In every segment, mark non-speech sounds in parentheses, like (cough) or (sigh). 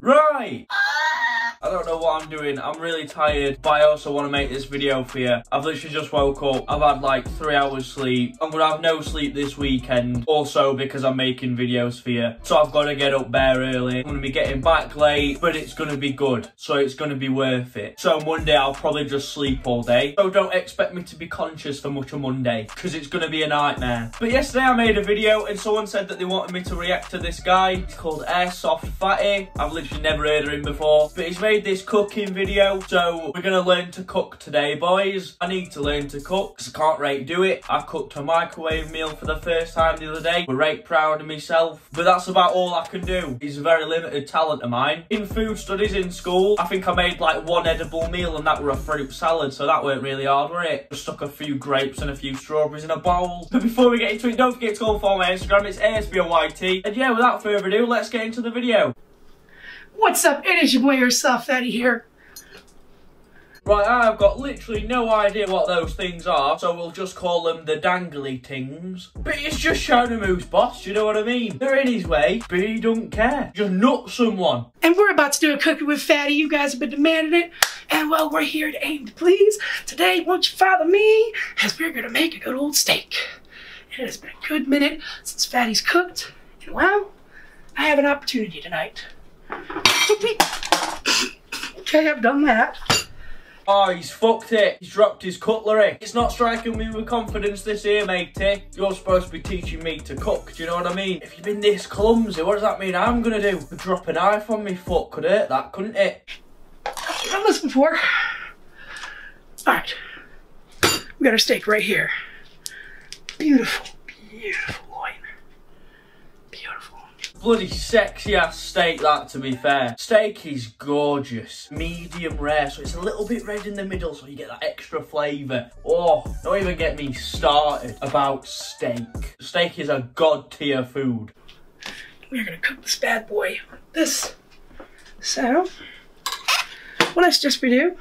Right! I don't know what I'm doing. I'm really tired, but I also want to make this video for you. I've literally just woke up. I've had like three hours sleep. I'm going to have no sleep this weekend. Also because I'm making videos for you. So I've got to get up there early. I'm going to be getting back late, but it's going to be good. So it's going to be worth it. So Monday I'll probably just sleep all day. So don't expect me to be conscious for much of Monday because it's going to be a nightmare. But yesterday I made a video and someone said that they wanted me to react to this guy. He's called Airsoft Fatty. I've literally never heard of him before. But he's made this cooking video. So we're to learn to cook today, boys. I need to learn to cook because I can't rate do it. I cooked a microwave meal for the first time the other day. We're right proud of myself. But that's about all I can do. It's a very limited talent of mine. In food studies in school, I think I made like one edible meal and that were a fruit salad. So that weren't really hard, were it? Just stuck a few grapes and a few strawberries in a bowl. But before we get into it, don't forget to go follow my Instagram. It's ASBOYT. And yeah, without further ado, let's get into the video. What's up? It is your boy yourself, Eddie here. Right, I've got literally no idea what those things are, so we'll just call them the dangly tings. But it's just showing who's boss, you know what I mean? They're in his way, but he don't care. Just nut someone. And we're about to do a cooking with Fatty. You guys have been demanding it. And well, we're here to aim to please. Today, won't you follow me? As we're gonna make a good old steak. It has been a good minute since Fatty's cooked. And well, I have an opportunity tonight. Okay, I've done that. Oh, he's fucked it. He's dropped his cutlery. It's not striking me with confidence this here, matey. You're supposed to be teaching me to cook, do you know what I mean? If you've been this clumsy, what does that mean I'm gonna do? Drop a knife on me foot could hurt that, couldn't it? I've done this before. Alright. We got our steak right here. Beautiful. Beautiful. Bloody sexy ass steak that to be fair. Steak is gorgeous. Medium rare, so it's a little bit red in the middle so you get that extra flavour. Oh, don't even get me started about steak. Steak is a god tier food. We're gonna cook this bad boy this. So, what I suggest we do,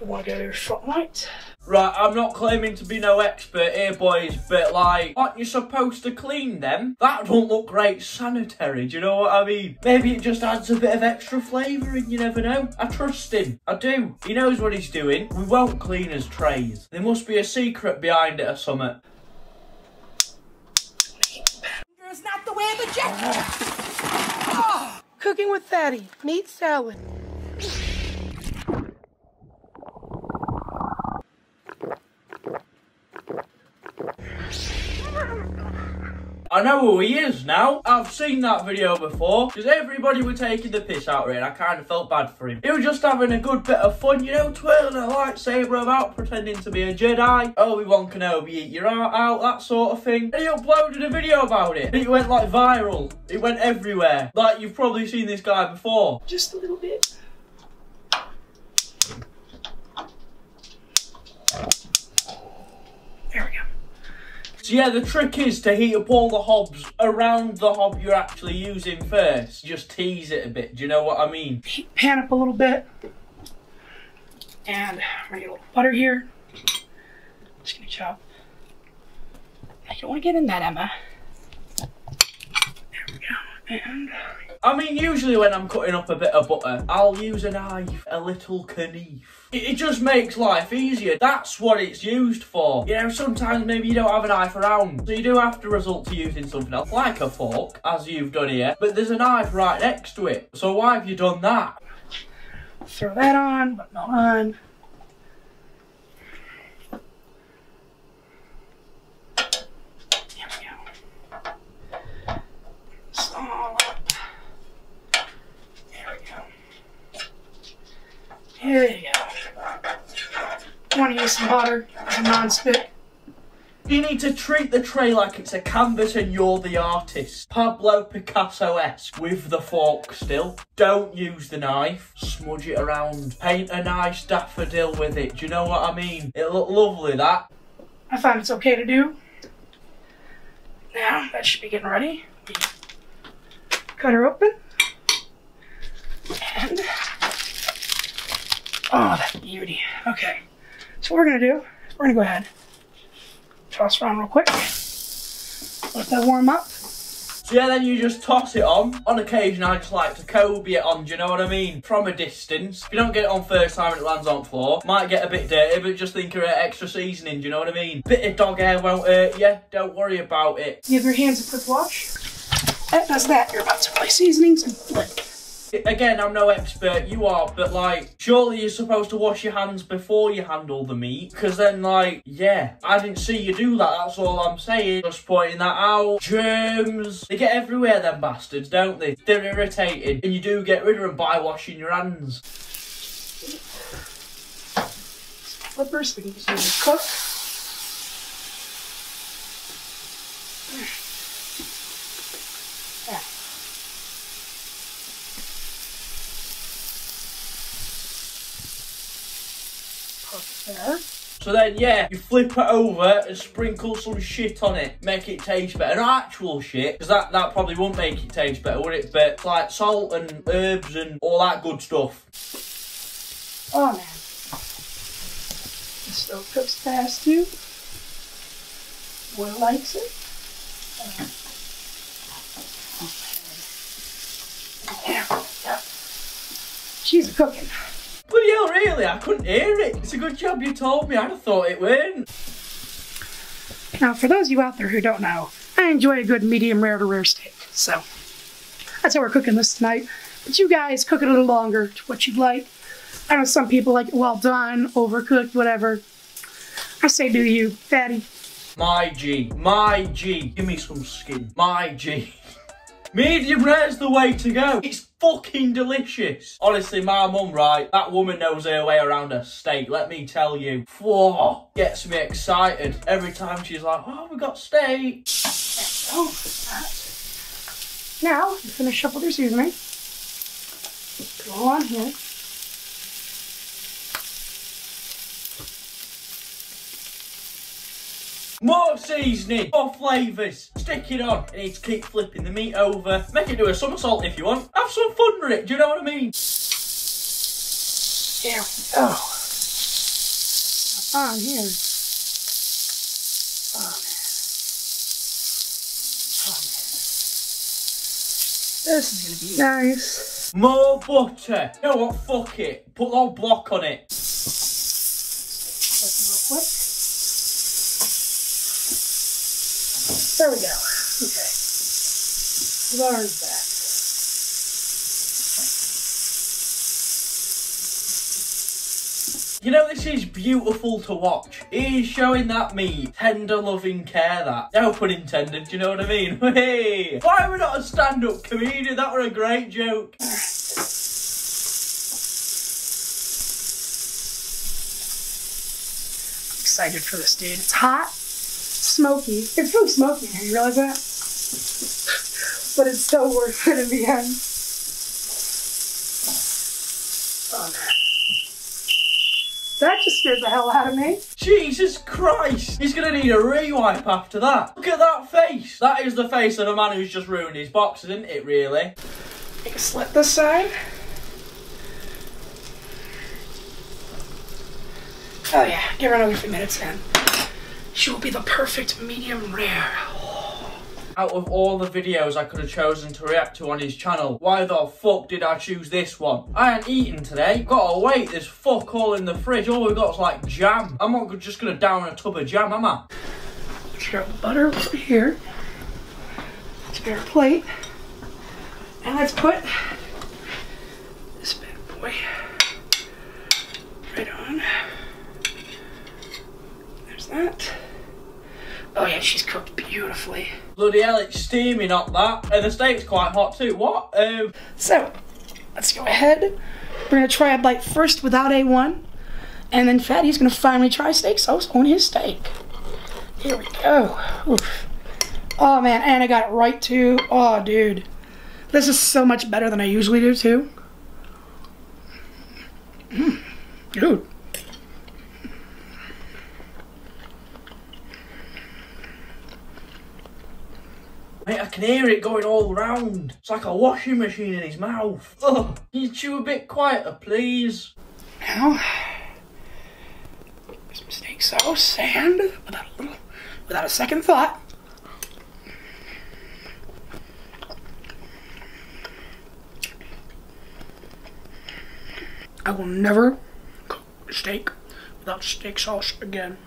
we wanna go to front right. Right, I'm not claiming to be no expert here, boys, but like, aren't you supposed to clean them? That don't look great sanitary, do you know what I mean? Maybe it just adds a bit of extra flavour and you never know. I trust him. I do. He knows what he's doing. We won't clean his trays. There must be a secret behind it or something. It's not the way the jet. Cooking with Fatty, meat salad. I know who he is now. I've seen that video before because everybody were taking the piss out of it and I kind of felt bad for him. He was just having a good bit of fun, you know, twirling a lightsaber about, pretending to be a Jedi. Oh, Obi-Wan Kenobi, eat your heart out, that sort of thing. And he uploaded a video about it. It went like viral. It went everywhere. Like, you've probably seen this guy before. Just a little bit. There we go. So yeah, the trick is to heat up all the hobs around the hob you're actually using first. Just tease it a bit, do you know what I mean? Pan up a little bit. And I'm gonna get a little butter here. Just gonna chop. I don't wanna get in that, Emma. There we go. And I mean, usually when I'm cutting up a bit of butter, I'll use a knife, a little knife. It, it just makes life easier. That's what it's used for. You know, sometimes maybe you don't have a knife around, so you do have to resort to using something else, like a fork, as you've done here, but there's a knife right next to it. So why have you done that? throw that on, but not on. There we go. It's all up. There we go. There you go. Want to use some butter, some non-stick. You need to treat the tray like it's a canvas and you're the artist. Pablo Picasso-esque with the fork still. Don't use the knife. Smudge it around. Paint a nice daffodil with it. Do you know what I mean? It'll look lovely, that. I find it's okay to do. Now, that should be getting ready. Cut her open. And, oh, that beauty. Okay, so what we're gonna do, we're gonna go ahead, toss around real quick. Let that warm up. So yeah, then you just toss it on. On occasion, I just like to Kobe it on, do you know what I mean? From a distance. If you don't get it on first time and it lands on floor, might get a bit dirty, but just think of it extra seasoning, do you know what I mean? Bit of dog hair won't hurt you, don't worry about it. Give your hands a quick wash. That does that, you're about to apply seasonings and Again, I'm no expert, you are, but like, surely you're supposed to wash your hands before you handle the meat. Because then, like, yeah, I didn't see you do that, that's all I'm saying. Just pointing that out. Germs, they get everywhere, them bastards, don't they? They're irritating, and you do get rid of them by washing your hands. Flippers, first thing use to cook. So then, yeah, you flip it over and sprinkle some shit on it. Make it taste better. Not actual shit, because that, that probably won't make it taste better, would it? But like salt and herbs and all that good stuff. Oh man. The stove cooks fast too. Will likes it. Oh, yeah, yeah. She's cooking. Really? I couldn't hear it. It's a good job you told me. I'd have thought it weren't. Now, for those of you out there who don't know, I enjoy a good medium rare to rare steak. So that's how we're cooking this tonight. But you guys cook it a little longer to what you'd like. I know some people like it well done, overcooked, whatever. I say do you, fatty. My G. My G. Give me some skin. My G. (laughs) Medium rare's the way to go. It's fucking delicious. Honestly, my mum, right, that woman knows her way around a steak, let me tell you. Whoa, gets me excited every time she's like, oh, we got steak. Oh, that. Now, you finish up with your seasoning. Go on here. More seasoning, more flavours. Stick it on. You need to keep flipping the meat over. Make it do a somersault if you want. Have some fun with it, do you know what I mean? Here we go. On here. Oh man. Oh man. This is gonna be nice. More butter. You know what? Fuck it. Put a little block on it. Flip real quick. There we go. Okay. There's that. You know, this is beautiful to watch. He's showing that me tender loving care that. No pun intended, do you know what I mean? (laughs) Hey, why are we not a stand-up comedian? That were a great joke. excited for this, dude. It's hot, smoky. It's really smoky in here, you realize that? but it's still worth it in the end. Oh. That just scared the hell out of me. Jesus Christ! He's gonna need a rewipe after that. Look at that face! That is the face of a man who's just ruined his box, isn't it, really? Make a slit this side. Oh yeah, give her another few minutes then. She will be the perfect medium rare. Out of all the videos I could have chosen to react to on his channel, why the fuck did I choose this one? I ain't eating today. Gotta wait, there's fuck all in the fridge. All we've got is like jam. I'm not just gonna down a tub of jam, am I? Let's the butter over here. Let's plate. And let's put this bad boy right on. There's that. Oh yeah, she's cooked beautifully. Bloody hell, it's steamy, not that. And the steak's quite hot too. What? Um, So, let's go ahead. We're gonna try a bite first without A1. And then Fatty's gonna finally try steak sauce on his steak. Here we go. Oof. Oh man, and I got it right too. Oh dude. This is so much better than I usually do too. Mm. Dude. Mate, I can hear it going all round. It's like a washing machine in his mouth. Oh, can you chew a bit quieter, please? Now, this mistake so sand without a little, without a second thought. I will never cook steak without steak sauce again.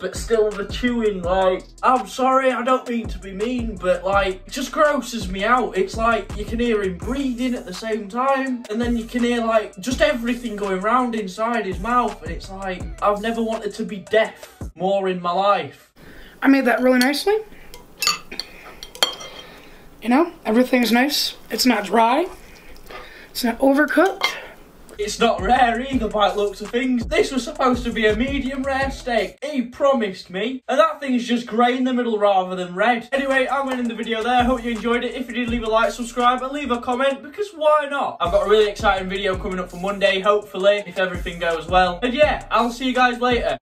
But still the chewing, like, I'm sorry, I don't mean to be mean, but like, it just grosses me out. It's like, you can hear him breathing at the same time, and then you can hear like, just everything going round inside his mouth, and it's like, I've never wanted to be deaf more in my life. I made that really nicely. You know, everything's nice. It's not dry. It's not overcooked. It's not rare either by looks of things. This was supposed to be a medium rare steak. He promised me. And that thing's just grey in the middle rather than red. Anyway, I'm ending the video there. Hope you enjoyed it. If you did, leave a like, subscribe, and leave a comment because why not? I've got a really exciting video coming up for Monday, hopefully, if everything goes well. And yeah, I'll see you guys later.